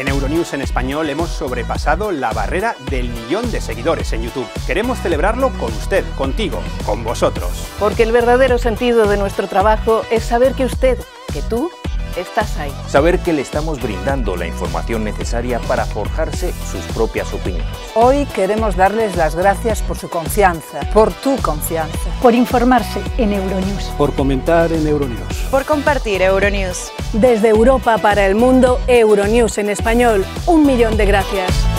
En Euronews en español hemos sobrepasado la barrera del millón de seguidores en YouTube. Queremos celebrarlo con usted, contigo, con vosotros. Porque el verdadero sentido de nuestro trabajo es saber que usted, que tú, estás ahí. Saber que le estamos brindando la información necesaria para forjarse sus propias opiniones. Hoy queremos darles las gracias por su confianza, por tu confianza. Por informarse en Euronews. Por comentar en Euronews. Por compartir Euronews. Desde Europa para el mundo, Euronews en español. Un millón de gracias.